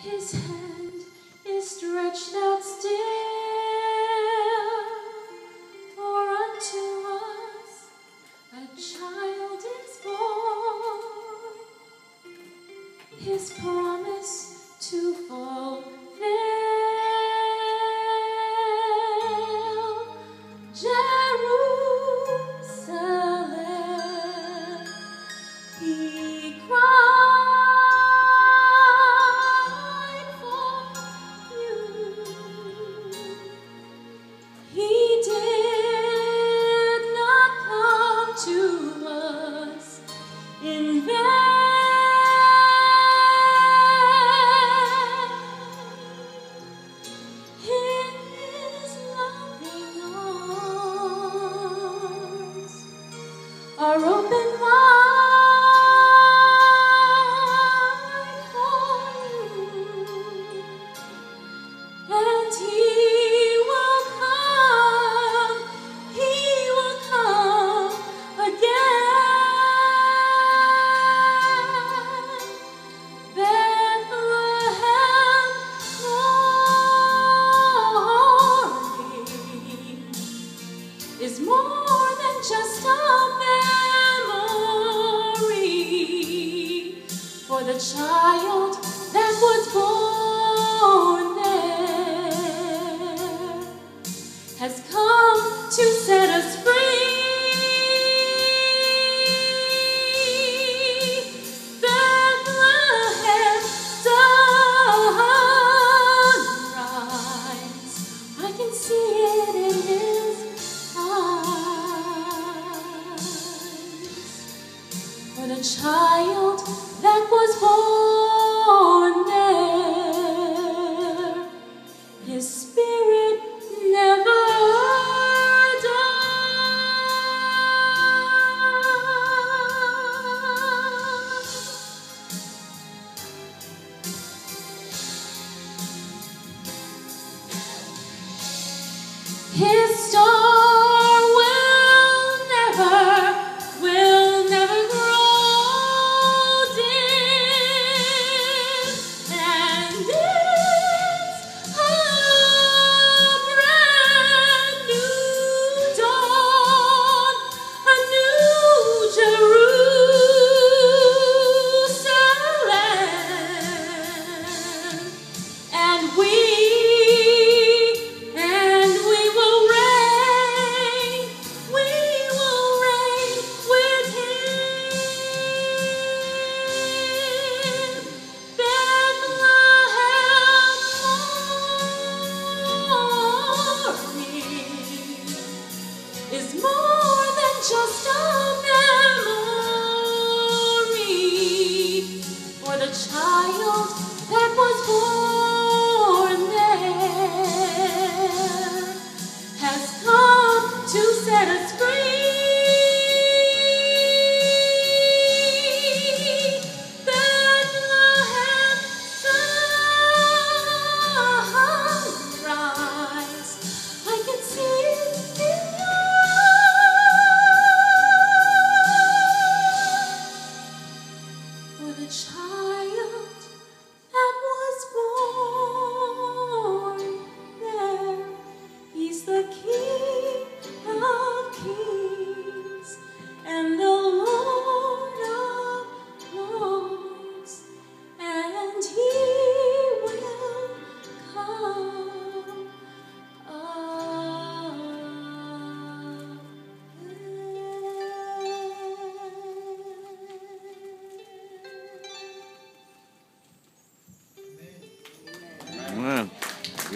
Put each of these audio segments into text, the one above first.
His hand is stretched out still, for unto us a child is born. His promise to fulfill. are open. the child that was born there has come to set us free. Bethlehem, sunrise. I can see it in his eyes. Child child that was born there has come to set us free.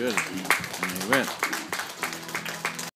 Good. Amen.